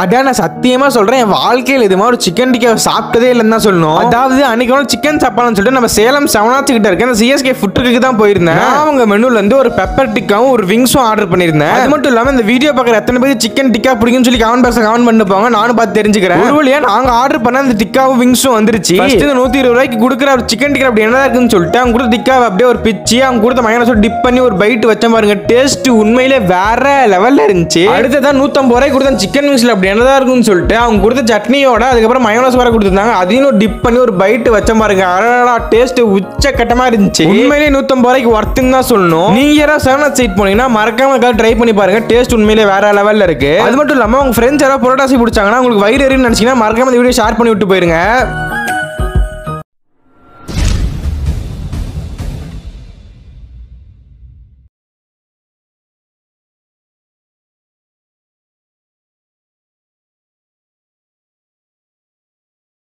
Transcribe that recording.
அடா நான் சத்தியமா சொல்றேன் என் வாழ்க்கையில் இது மாதிரி சிக்கன் டிக்கா சாப்பிட்டதே இல்லைன்னு தான் சொல்லணும். அதாவது அன்னைக்கு வந்து சிக்கன் சாப்பாடுன்னு சொல்லிட்டு நம்ம சேலம் செவனாச்சு கிட்ட இருக்க சிஎஸ்கே ஃபுட்டுக்கு தான் போயிருந்தேன். நான் அவங்க மெனுல இருந்து ஒரு பெப்பர் டிக்காவும் ஒரு விங்ஸும் ஆர்டர் பண்ணியிருந்தேன். அது மட்டும் இல்லாம இந்த வீடியோ பார்க்குற எத்தனை பேர் சிக்கன் டிக்கா பிடிக்கும்னு சொல்லி கமெண்ட் பாக்ஸ் கமெண்ட் பண்ணி போங்க நானும் பார்த்து தெரிஞ்சுக்கிறேன். ஒரு வழியா நாங்க ஆர்டர் பண்ண அந்த டிக்காவும் விங்ஸும் வந்துருச்சு. இந்த நூத்தி இருபது ரூபாய்க்கு கொடுக்குற ஒரு சிக்கன் டிக்கா அப்படி என்னதான் இருக்குன்னு சொல்லிட்டு அவங்க கொடுத்த டிக்காவை அப்படியே ஒரு பிச்சு அவங்க கொடுத்த மயனஸோட டிப் பண்ணி ஒரு பைட் வச்ச பாருங்க. டேஸ்ட் உண்மையிலே வேற லெவல்ல இருந்துச்சு. அடுத்ததான் நூத்தம்பது ரூபாய்க்கு கொடுத்த சிக்கன் விங்ஸ்ல அப்படி என்னதான் இருக்குன்னு சொல்லிட்டு அவங்க கொடுத்த சட்னியோட அதுக்கப்புறம் மயோனஸ் வேற கொடுத்துருந்தாங்க. அதையும் டிப் பண்ணி ஒரு பைட்டு வச்ச பாருங்க அடடா டேஸ்ட் உச்சக்கட்டமா இருந்துச்சு. உண்மையிலே நூத்தம்பது ரூபாய்க்கு ஒர்த்துன்னு தான் சொல்லணும். நீங்க யாராவது செவன் சைட் போனீங்கன்னா மறக்காம ட்ரை பண்ணி பாருங்க. டேஸ்ட் உண்மையிலே வேற லெவல்ல இருக்கு. அது மட்டும் இல்லாம உங்க ஃப்ரெண்ட்ஸ் யாராவது புரோட்டாசி பிடிச்சாங்கன்னா உங்களுக்கு வயிறு எரின்னு நினைச்சீங்கன்னா மறக்காம இந்த வீடியோ ஷேர் பண்ணி விட்டு போயிருங்க.